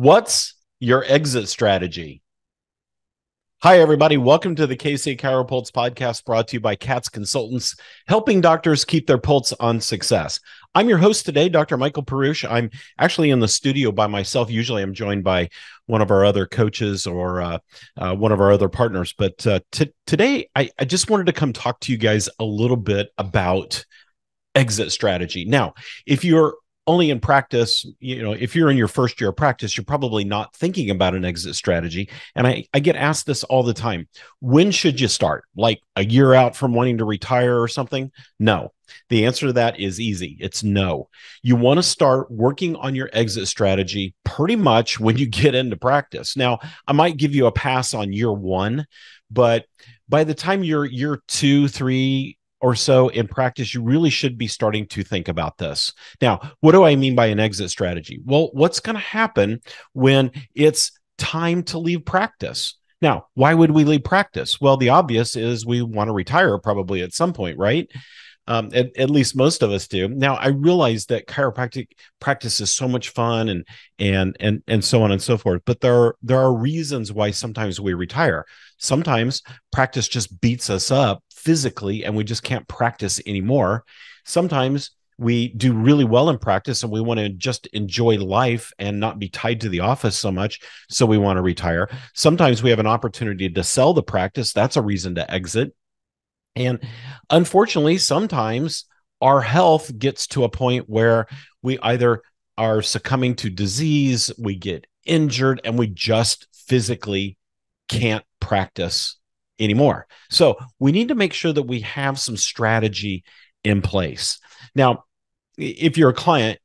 What's your exit strategy? Hi, everybody. Welcome to the KC Chiropulse podcast brought to you by Kats Consultants, helping doctors keep their pulse on success. I'm your host today, Dr. Michael Perusich. I'm actually in the studio by myself. Usually I'm joined by one of our other coaches or uh, uh, one of our other partners. But uh, t- today, I, I just wanted to come talk to you guys a little bit about exit strategy. Now, if you're only in practice, you know, if you're in your first year of practice, you're probably not thinking about an exit strategy. And I, I get asked this all the time. When should you start? Like a year out from wanting to retire or something? No. The answer to that is easy. It's no. You want to start working on your exit strategy pretty much when you get into practice. Now, I might give you a pass on year one, but by the time you're year two, three, or so in practice, you really should be starting to think about this. Now, what do I mean by an exit strategy? Well, what's going to happen when it's time to leave practice? Now, why would we leave practice? Well, the obvious is we want to retire probably at some point, right? Um, at, at, least most of us do. Now, I realize that chiropractic practice is so much fun and and and and so on and so forth. But there are, there are reasons why sometimes we retire. Sometimes practice just beats us up physically and we just can't practice anymore. Sometimes we do really well in practice and we want to just enjoy life and not be tied to the office so much. So we want to retire. Sometimes we have an opportunity to sell the practice. That's a reason to exit. And unfortunately, sometimes our health gets to a point where we either are succumbing to disease, we get injured, and we just physically can't practice anymore. So we need to make sure that we have some strategy in place. Now, if you're a client,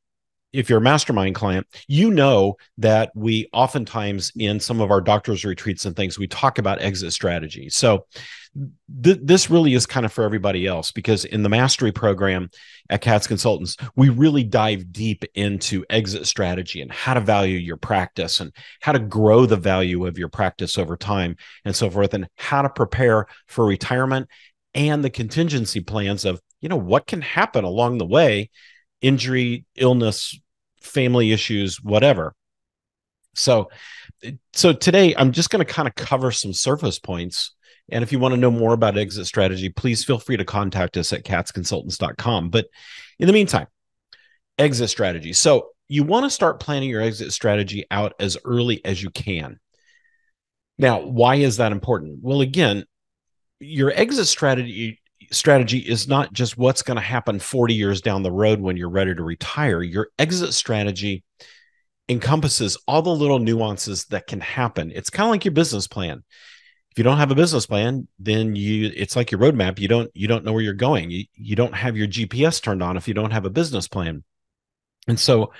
if you're a mastermind client, you know that we oftentimes in some of our doctors' retreats and things, we talk about exit strategy. So th- this really is kind of for everybody else because in the mastery program at Kats Consultants, we really dive deep into exit strategy and how to value your practice and how to grow the value of your practice over time and so forth, and how to prepare for retirement and the contingency plans of, you know, what can happen along the way injury, illness, family issues, whatever. So, so today I'm just going to kind of cover some surface points and if you want to know more about exit strategy, please feel free to contact us at katsconsultants.com. But in the meantime, exit strategy. So you want to start planning your exit strategy out as early as you can. Now, why is that important? Well, again, your exit strategy strategy is not just what's going to happen 40 years down the road when you're ready to retire. Your exit strategy encompasses all the little nuances that can happen. It's kind of like your business plan if you don't have a business plan then you it's like your roadmap you don't you don't know where you're going you, you don't have your gps turned on if you don't have a business plan and so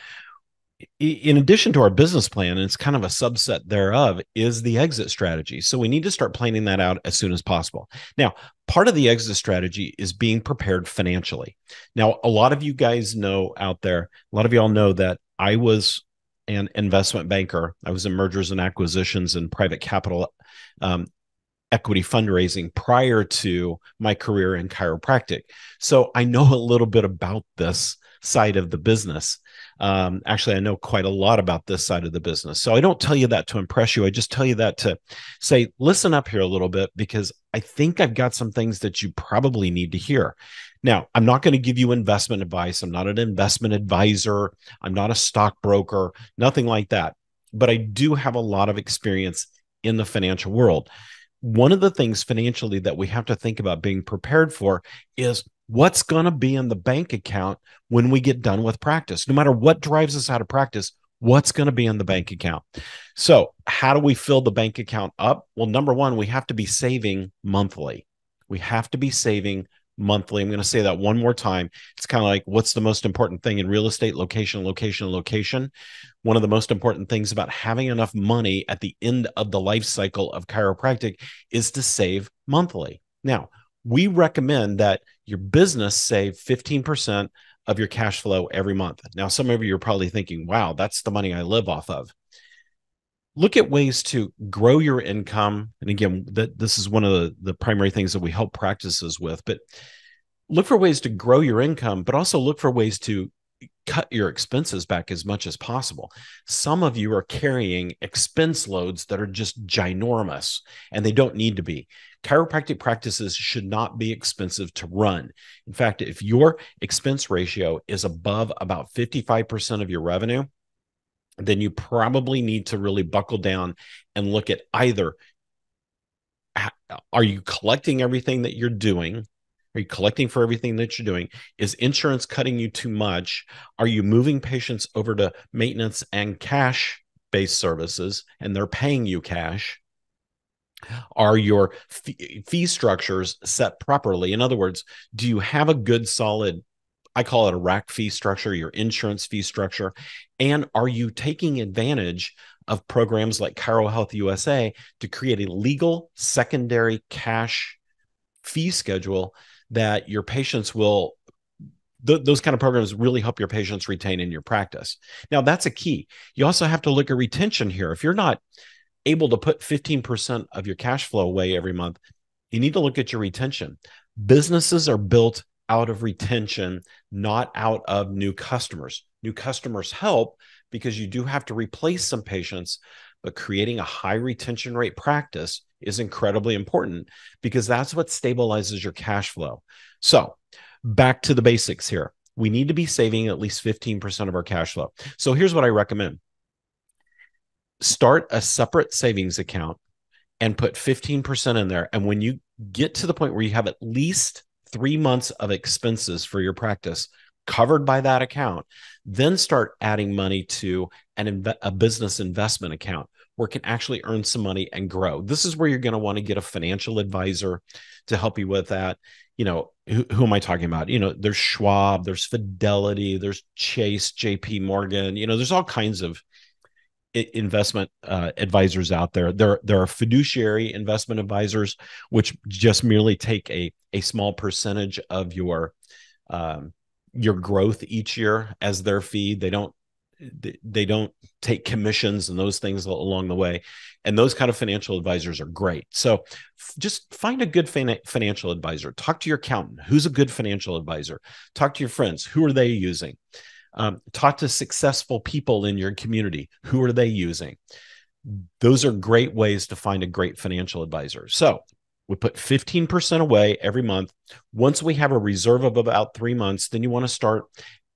in addition to our business plan and it's kind of a subset thereof is the exit strategy so we need to start planning that out as soon as possible now part of the exit strategy is being prepared financially now a lot of you guys know out there a lot of y'all know that i was an investment banker i was in mergers and acquisitions and private capital um, equity fundraising prior to my career in chiropractic. So I know a little bit about this side of the business. Um, actually, I know quite a lot about this side of the business. So I don't tell you that to impress you. I just tell you that to say, listen up here a little bit because I think I've got some things that you probably need to hear. Now, I'm not going to give you investment advice. I'm not an investment advisor. I'm not a stockbroker, nothing like that. But I do have a lot of experience in the financial world one of the things financially that we have to think about being prepared for is what's going to be in the bank account when we get done with practice. No matter what drives us out of practice, what's going to be in the bank account. So, how do we fill the bank account up? Well, number one, we have to be saving monthly. We have to be saving monthly. I'm going to say that one more time. It's kind of like what's the most important thing in real estate? Location, location, location. One of the most important things about having enough money at the end of the life cycle of chiropractic is to save monthly. Now, we recommend that your business save 15% of your cash flow every month. Now, some of you are probably thinking, wow, that's the money I live off of look at ways to grow your income and again that this is one of the, the primary things that we help practices with but look for ways to grow your income but also look for ways to cut your expenses back as much as possible. Some of you are carrying expense loads that are just ginormous and they don't need to be. Chiropractic practices should not be expensive to run. In fact, if your expense ratio is above about 55% of your revenue, then you probably need to really buckle down and look at either are you collecting everything that you're doing are you collecting for everything that you're doing? Is insurance cutting you too much? Are you moving patients over to maintenance and cash based services and they're paying you cash? Are your fee, structures set properly? In other words, do you have a good, solid I call it a rack fee structure, your insurance fee structure. And are you taking advantage of programs like Chiro Health USA to create a legal secondary cash fee schedule that your patients will th- those kind of programs really help your patients retain in your practice. Now, that's a key. You also have to look at retention here. If you're not able to put 15% of your cash flow away every month, you need to look at your retention. Businesses are built out of retention, not out of new customers. New customers help because you do have to replace some patients, but creating a high retention rate practice is incredibly important because that's what stabilizes your cash flow. So, back to the basics here. We need to be saving at least 15% of our cash flow. So, here's what I recommend start a separate savings account and put 15% in there. And when you get to the point where you have at least three months of expenses for your practice covered by that account, then start adding money to an inv- a business investment account where it can actually earn some money and grow. This is where you're going to want to get a financial advisor to help you with that. You know, who, who am I talking about? You know, there's Schwab, there's Fidelity, there's Chase, JP Morgan, you know, there's all kinds of investment uh, advisors out there. There, there are fiduciary investment advisors, which just merely take a, a small percentage of your um, your growth each year as their fee. They don't they don't take commissions and those things along the way. And those kind of financial advisors are great. So just find a good financial advisor. Talk to your accountant. Who's a good financial advisor? Talk to your friends. Who are they using um, talk to successful people in your community who are they using those are great ways to find a great financial advisor so we put 15% away every month once we have a reserve of about three months then you want to start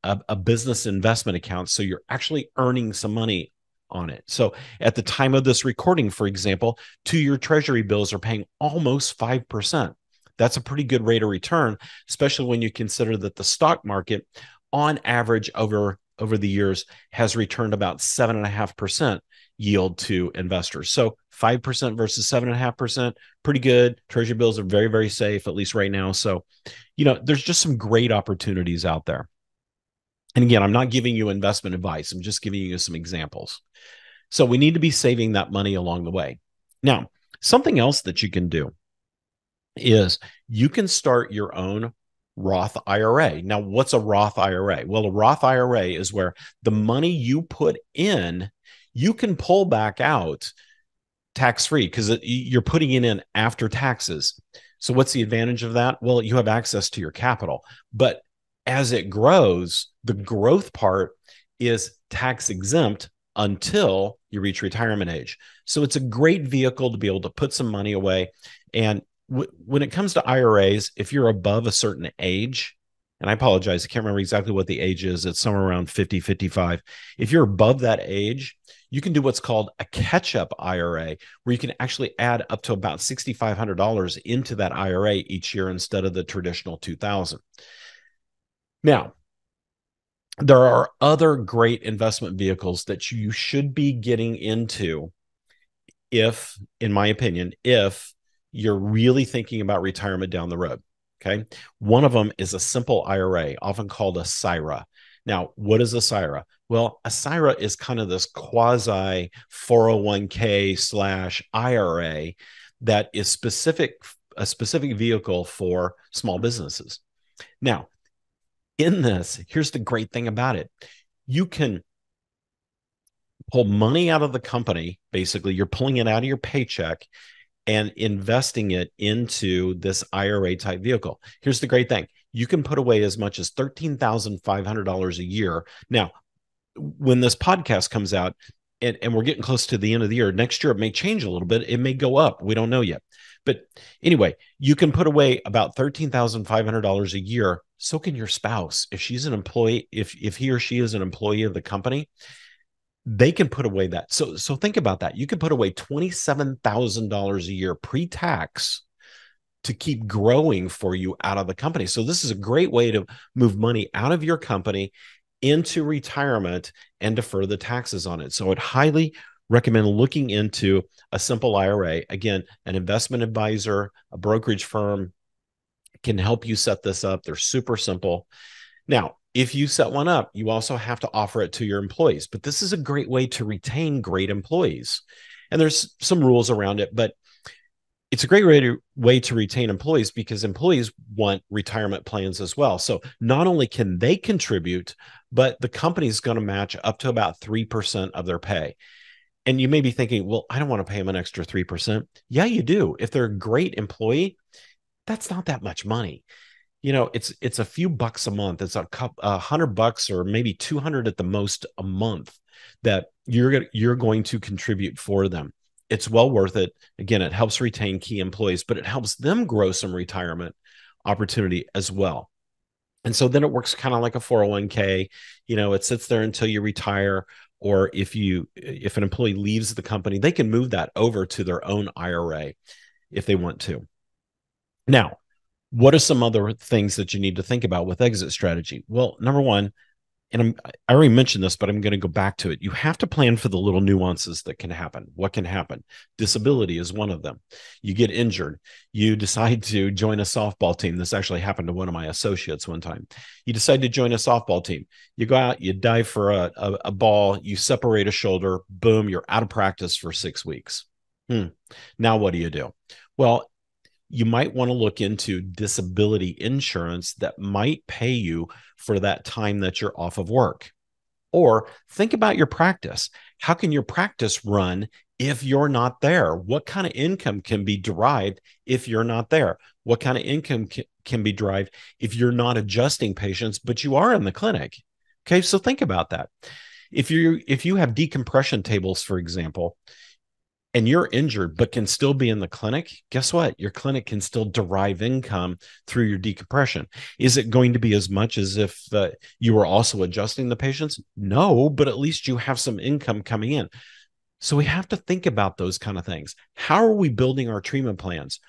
a, a business investment account. So you're actually earning some money on it. So at the time of this recording, for example, two year treasury bills are paying almost 5%. That's a pretty good rate of return, especially when you consider that the stock market on average over over the years has returned about seven and a half percent yield to investors. So five percent versus seven and a half percent, pretty good. Treasury bills are very, very safe, at least right now. So, you know, there's just some great opportunities out there. And again, I'm not giving you investment advice, I'm just giving you some examples. So we need to be saving that money along the way. Now, something else that you can do is you can start your own Roth IRA. Now, what's a Roth IRA? Well, a Roth IRA is where the money you put in, you can pull back out tax free because you're putting it in after taxes. So, what's the advantage of that? Well, you have access to your capital, but as it grows, the growth part is tax exempt until you reach retirement age. So it's a great vehicle to be able to put some money away. And when it comes to IRAs, if you're above a certain age, and I apologize, I can't remember exactly what the age is. It's somewhere around 50, 55. If you're above that age, you can do what's called a catch up IRA, where you can actually add up to about $6,500 into that IRA each year instead of the traditional 2000. Now, there are other great investment vehicles that you should be getting into if, in my opinion, if you're really thinking about retirement down the road. Okay. One of them is a simple IRA, often called a SIRA. Now, what is a SIRA? Well, a SIRA is kind of this quasi 401k slash IRA that is specific, a specific vehicle for small businesses. Now, in this, here's the great thing about it you can pull money out of the company. Basically, you're pulling it out of your paycheck and investing it into this IRA type vehicle. Here's the great thing you can put away as much as $13,500 a year. Now, when this podcast comes out, and, and we're getting close to the end of the year. Next year, it may change a little bit. It may go up. We don't know yet. But anyway, you can put away about $13,500 a year. So can your spouse. If she's an employee, if, if he or she is an employee of the company, they can put away that. So, so think about that. You can put away $27,000 a year pre-tax to keep growing for you out of the company. So this is a great way to move money out of your company into retirement and defer the taxes on it. So I'd highly recommend looking into a simple IRA. Again, an investment advisor, a brokerage firm can help you set this up. They're super simple. Now, if you set one up, you also have to offer it to your employees. But this is a great way to retain great employees. And there's some rules around it, but it's a great way to, way to retain employees because employees want retirement plans as well. So not only can they contribute, but the company is going to match up to about 3% of their pay. And you may be thinking, well, I don't want to pay them an extra 3%. Yeah, you do. If they're a great employee, that's not that much money. You know, it's it's a few bucks a month. It's a couple a hundred bucks or maybe 200 at the most a month that you're you're going to contribute for them it's well worth it. Again, it helps retain key employees, but it helps them grow some retirement opportunity as well. And so then it works kind of like a 401k. You know, it sits there until you retire, or if you if an employee leaves the company, they can move that over to their own IRA if they want to. Now, what are some other things that you need to think about with exit strategy? Well, number one, and I'm, I already mentioned this, but I'm going to go back to it. You have to plan for the little nuances that can happen. What can happen? Disability is one of them. You get injured. You decide to join a softball team. This actually happened to one of my associates one time. You decide to join a softball team. You go out, you dive for a, a, a ball, you separate a shoulder, boom, you're out of practice for six weeks. Hmm. Now, what do you do? Well, you might want to look into disability insurance that might pay you for that time that you're off of work. Or think about your practice. How can your practice run if you're not there? What kind of income can be derived if you're not there? What kind of income can, be derived if you're not adjusting patients, but you are in the clinic? Okay, so think about that. If you if you have decompression tables, for example, and you're injured but can still be in the clinic, guess what? Your clinic can still derive income through your decompression. Is it going to be as much as if uh, you were also adjusting the patients? No, but at least you have some income coming in. So we have to think about those kind of things. How are we building our treatment plans?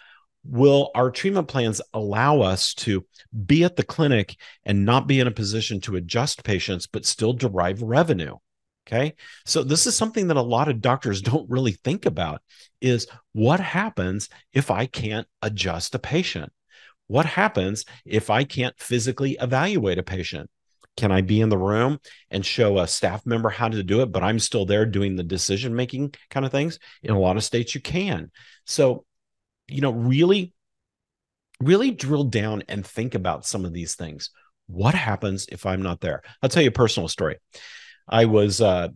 Will our treatment plans allow us to be at the clinic and not be in a position to adjust patients, but still derive revenue? Okay. So this is something that a lot of doctors don't really think about is what happens if I can't adjust a patient? What happens if I can't physically evaluate a patient? Can I be in the room and show a staff member how to do it, but I'm still there doing the decision making kind of things? In a lot of states, you can. So, you know, really, really drill down and think about some of these things. What happens if I'm not there? I'll tell you a personal story. I was uh,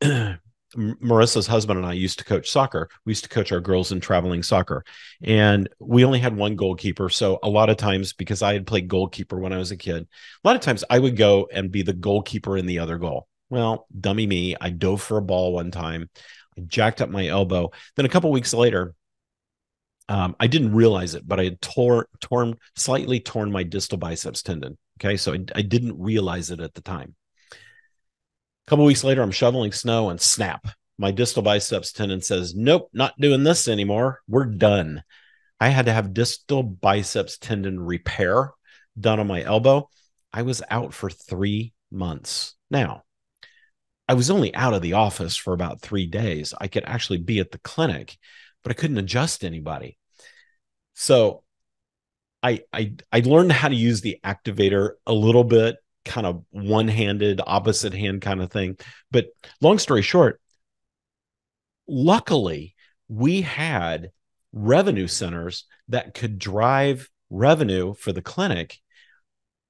Marissa's husband and I used to coach soccer. We used to coach our girls in traveling soccer, and we only had one goalkeeper. So a lot of times, because I had played goalkeeper when I was a kid, a lot of times I would go and be the goalkeeper in the other goal. Well, dummy me, I dove for a ball one time, I jacked up my elbow. Then a couple weeks later, um, I didn't realize it, but I had torn, torn, slightly torn my distal biceps tendon. Okay, so I, I didn't realize it at the time couple weeks later, I'm shoveling snow and snap. My distal biceps tendon says, Nope, not doing this anymore. We're done. I had to have distal biceps tendon repair done on my elbow. I was out for three months. Now, I was only out of the office for about three days. I could actually be at the clinic, but I couldn't adjust anybody. So I I I learned how to use the activator a little bit kind of one handed, opposite hand kind of thing. But long story short, luckily, we had revenue centers that could drive revenue for the clinic.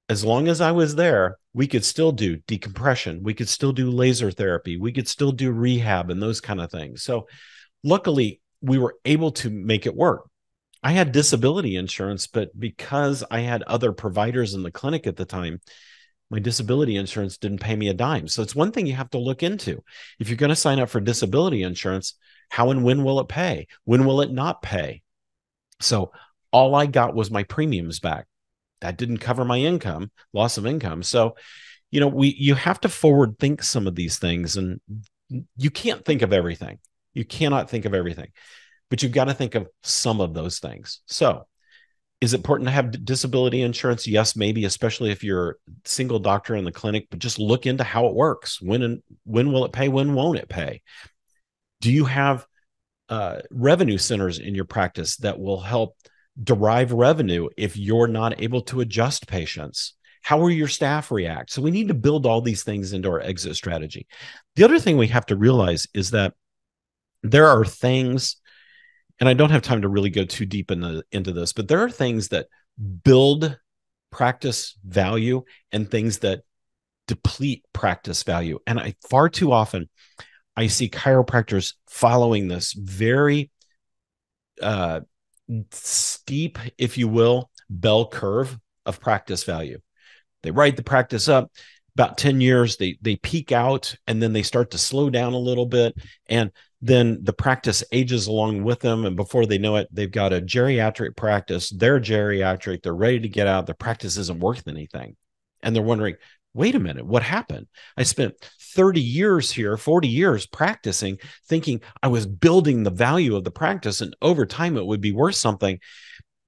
As long as I was there, we could still do decompression, we could still do laser therapy, we could still do rehab and those kind of things. So, luckily, we were able to make it work. I had disability insurance, but because I had other providers in the clinic at the time, my disability insurance didn't pay me a dime. So it's one thing you have to look into. If you're going to sign up for disability insurance, how and when will it pay? When will it not pay? So all I got was my premiums back. That didn't cover my income, loss of income. So, you know, we you have to forward think some of these things and you can't think of everything. You cannot think of everything. But you've got to think of some of those things. So, is it important to have disability insurance? Yes, maybe, especially if you're a single doctor in the clinic, but just look into how it works. When and when will it pay? When won't it pay? Do you have uh, revenue centers in your practice that will help derive revenue if you're not able to adjust patients? How will your staff react? So we need to build all these things into our exit strategy. The other thing we have to realize is that there are things, and I don't have time to really go too deep into, into this, but there are things that build practice value and things that deplete practice value. And I far too often I see chiropractors following this very uh, steep, if you will, bell curve of practice value. They write the practice up about 10 years, they they peak out and then they start to slow down a little bit. And then the practice ages along with them. And before they know it, they've got a geriatric practice. They're geriatric, they're ready to get out. The practice isn't worth anything. And they're wondering, wait a minute, what happened? I spent 30 years here, 40 years practicing, thinking I was building the value of the practice, and over time it would be worth something.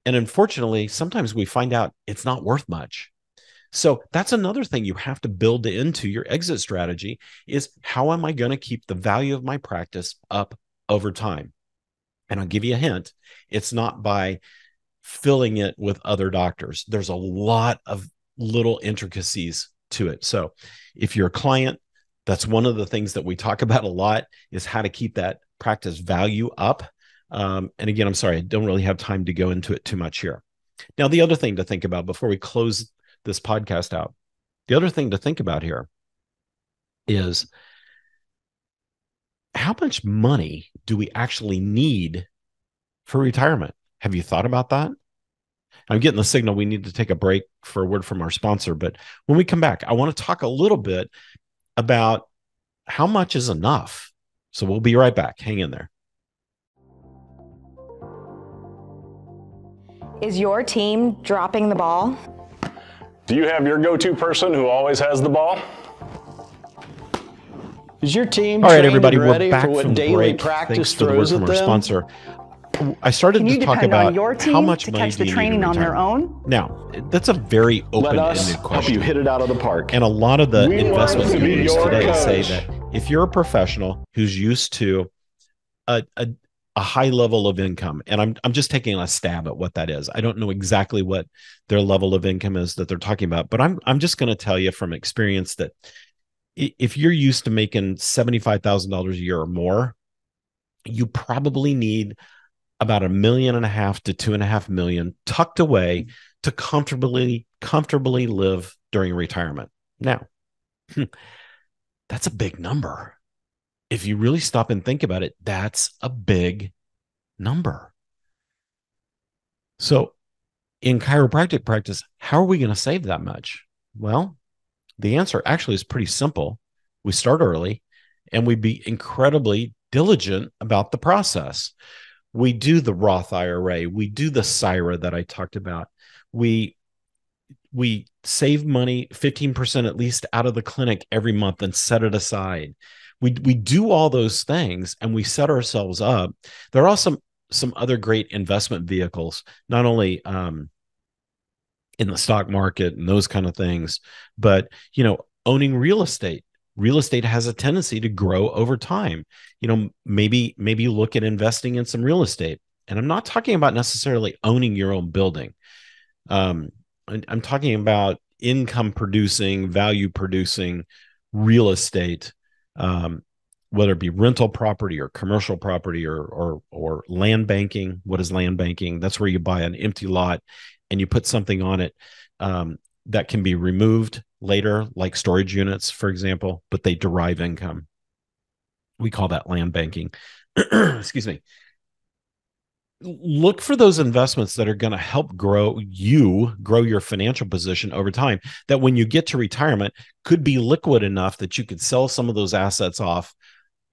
And unfortunately, sometimes we find out it's not worth much. So that's another thing you have to build into your exit strategy is how am I going to keep the value of my practice up over time? And I'll give you a hint, it's not by filling it with other doctors. There's a lot of little intricacies to it. So if you're a client, that's one of the things that we talk about a lot is how to keep that practice value up. Um, and again, I'm sorry, I don't really have time to go into it too much here. Now, the other thing to think about before we close this podcast out, the other thing to think about here is how much money do we actually need for retirement? Have you thought about that? I'm getting the signal we need to take a break for a word from our sponsor. But when we come back, I want to talk a little bit about how much is enough. So we'll be right back. Hang in there. Is your team dropping the ball? Do you have your go to person who always has the ball? Is your team all right, everybody? We're back from break. Thanks for the word from our them? sponsor. I started to talk about how much to money catch the training on their own. Now, that's a very open-ended question. Help you hit it out of the park. And a lot of the we investment gurus today coach. say that if you're a professional who's used to a, a a high level of income and I'm I'm just taking a stab at what that is. I don't know exactly what their level of income is that they're talking about, but I'm I'm just going to tell you from experience that if you're used to making $75,000 a year or more, you probably need about a million and a half to two and a half million tucked away mm-hmm. to comfortably comfortably live during retirement. Now, hmm, that's a big number. If you really stop and think about it, that's a big number. So, in chiropractic practice, how are we going to save that much? Well, the answer actually is pretty simple. We start early and we be incredibly diligent about the process we do the Roth IRA, we do the SIRA that I talked about. We we save money 15% at least out of the clinic every month and set it aside. We we do all those things and we set ourselves up. There are also some other great investment vehicles, not only um, in the stock market and those kind of things, but you know, owning real estate. Real estate has a tendency to grow over time. You know maybe maybe look at investing in some real estate and i'm not talking about necessarily owning your own building. Um, i'm talking about income producing value producing real estate um, whether it be rental property or commercial property or or or land banking what is land banking that's where you buy an empty lot and you put something on it um, that can be removed later, like storage units, for example, but they derive income. We call that land banking. Excuse me. Look for those investments that are going to help grow you grow your financial position over time that when you get to retirement could be liquid enough that you could sell some of those assets off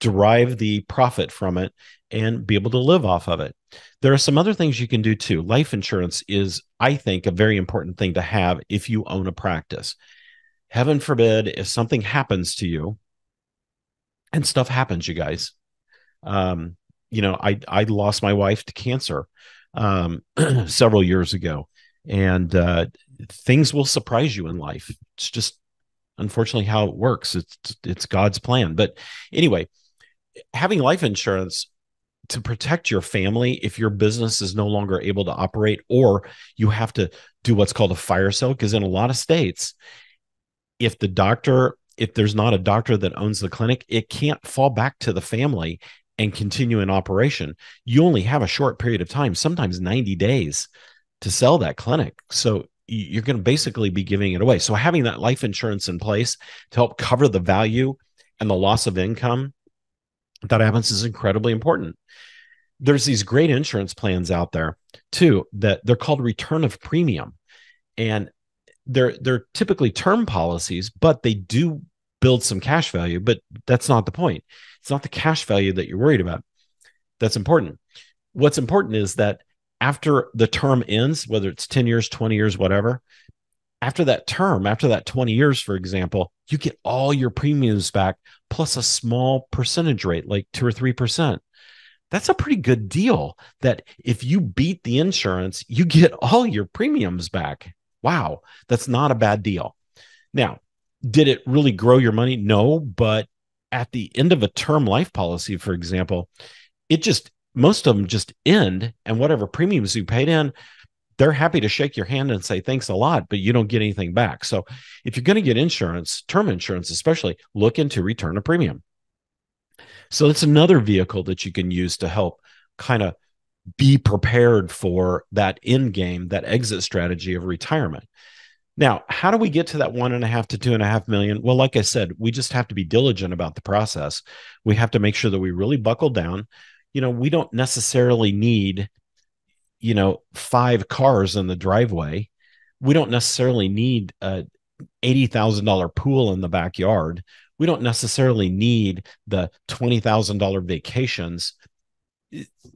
derive the profit from it and be able to live off of it. There are some other things you can do too. Life insurance is i think a very important thing to have if you own a practice. Heaven forbid if something happens to you and stuff happens you guys. Um you know, I I lost my wife to cancer um, several years ago, and uh, things will surprise you in life. It's just unfortunately how it works. It's it's God's plan. But anyway, having life insurance to protect your family if your business is no longer able to operate or you have to do what's called a fire sale because in a lot of states if the doctor if there's not a doctor that owns the clinic it can't fall back to the family and continue in operation, you only have a short period of time, sometimes 90 days to sell that clinic. So you're going to basically be giving it away. So having that life insurance in place to help cover the value and the loss of income that happens is incredibly important. There's these great insurance plans out there too that they're called return of premium. And they're they're typically term policies, but they do build some cash value, but that's not the point. It's not the cash value that you're worried about. That's important. What's important is that after the term ends, whether it's 10 years, 20 years, whatever, after that term, after that 20 years, for example, you get all your premiums back plus a small percentage rate, like two or 3%. That's a pretty good deal that if you beat the insurance, you get all your premiums back. Wow, that's not a bad deal. Now, did it really grow your money? No, but at the end of a term life policy, for example, it just most of them just end and whatever premiums you paid in, they're happy to shake your hand and say thanks a lot, but you don't get anything back. So if you're going to get insurance, term insurance especially, look into return a premium. So that's another vehicle that you can use to help kind of be prepared for that end game, that exit strategy of retirement. Now, how do we get to that one and a half to two and a half million? Well, like I said, we just have to be diligent about the process. We have to make sure that we really buckle down. You know, we don't necessarily need, you know, five cars in the driveway. We don't necessarily need a $80,000 pool in the backyard. We don't necessarily need the $20,000 vacations.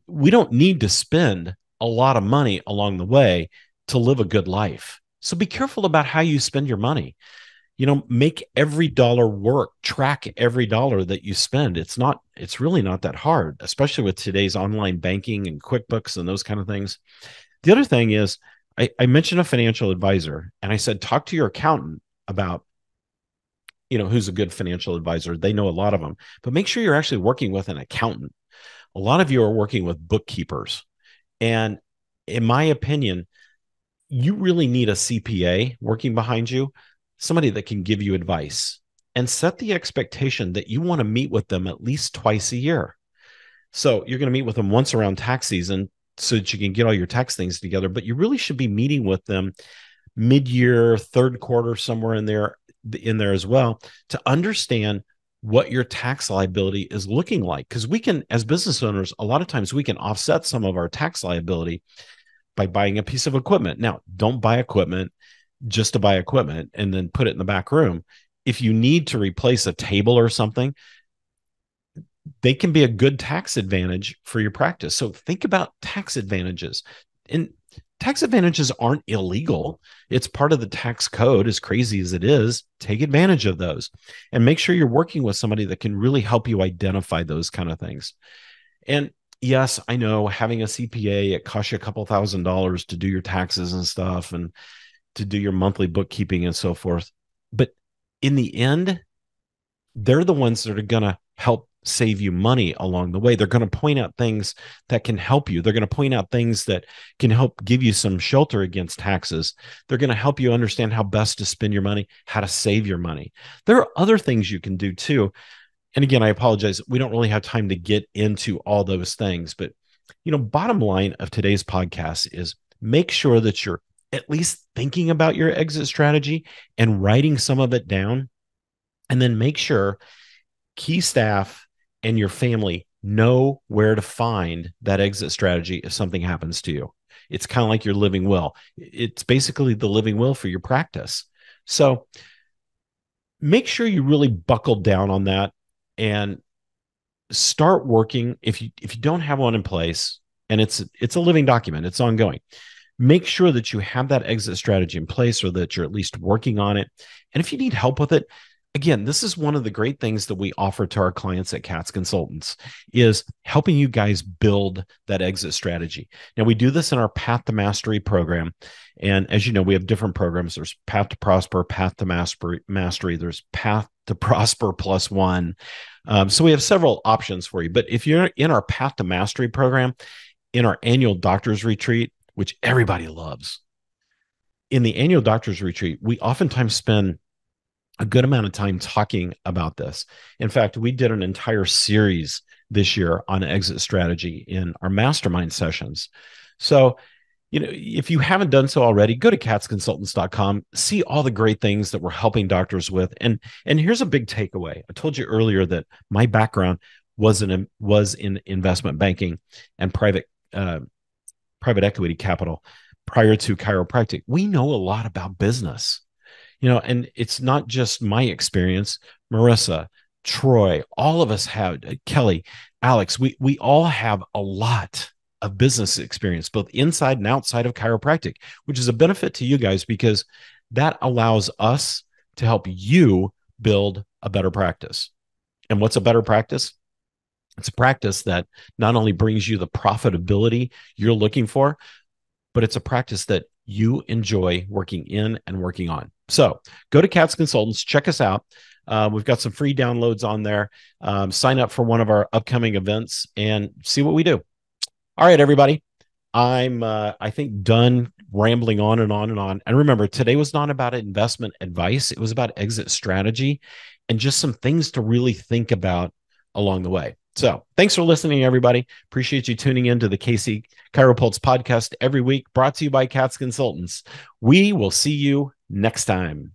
We don't need to spend a lot of money along the way to live a good life so be careful about how you spend your money. You know, make every dollar work, track every dollar that you spend. It's not, it's really not that hard, especially with today's online banking and QuickBooks and those kind of things. The other thing is, I, I mentioned a financial advisor and I said, talk to your accountant about you know who's a good financial advisor they know a lot of them but make sure you're actually working with an accountant a lot of you are working with bookkeepers and in my opinion you really need a CPA working behind you, somebody that can give you advice and set the expectation that you want to meet with them at least twice a year. So you're going to meet with them once around tax season so that you can get all your tax things together, but you really should be meeting with them mid-year, third quarter somewhere in there in there as well to understand what your tax liability is looking like because we can as business owners a lot of times we can offset some of our tax liability by buying a piece of equipment. Now, don't buy equipment just to buy equipment and then put it in the back room. If you need to replace a table or something, they can be a good tax advantage for your practice. So think about tax advantages. And tax advantages aren't illegal. It's part of the tax code, as crazy as it is. Take advantage of those and make sure you're working with somebody that can really help you identify those kind of things. And yes, I know having a CPA, it costs you a couple thousand dollars to do your taxes and stuff and to do your monthly bookkeeping and so forth. But in the end, they're the ones that are going to help save you money along the way. They're going to point out things that can help you. They're going to point out things that can help give you some shelter against taxes. They're going to help you understand how best to spend your money, how to save your money. There are other things you can do too and again, I apologize. We don't really have time to get into all those things, but you know, bottom line of today's podcast is make sure that you're at least thinking about your exit strategy and writing some of it down. And then make sure key staff and your family know where to find that exit strategy if something happens to you. It's kind of like your living will. It's basically the living will for your practice. So make sure you really buckle down on that and start working if you if you don't have one in place and it's it's a living document, it's ongoing. Make sure that you have that exit strategy in place or that you're at least working on it. And if you need help with it, again this is one of the great things that we offer to our clients at Kats Consultants is helping you guys build that exit strategy. Now we do this in our path to mastery program and as you know we have different programs. There's path to prosper path to mastery there's path to prosper plus one. Um, so we have several options for you but if you're in our path to mastery program in our annual doctors retreat which everybody loves in the annual doctors retreat we oftentimes spend a good amount of time talking about this. In fact, we did an entire series this year on exit strategy in our mastermind sessions. So, you know, if you haven't done so already, go to katsconsultants.com, see all the great things that we're helping doctors with. And and here's a big takeaway. I told you earlier that my background was in was in investment banking and private uh, private equity capital prior to chiropractic. We know a lot about business you know and it's not just my experience. Marissa troy all of us have uh, kelly alex we we all have a lot of business experience both inside and outside of chiropractic which is a benefit to you guys because that allows us to help you build a better practice. And what's a better practice? It's a practice that not only brings you the profitability you're looking for but it's a practice that you enjoy working in and working on so go to Kats Consultants, check us out. Uh, we've got some free downloads on there. Um, sign up for one of our upcoming events and see what we do. All right, everybody. I'm, uh, I think, done rambling on and on and on. And remember, today was not about investment advice, it was about exit strategy and just some things to really think about along the way. So thanks for listening, everybody. Appreciate you tuning in to the KC Chiropulse podcast every week, brought to you by Kats Consultants. We will see you next time.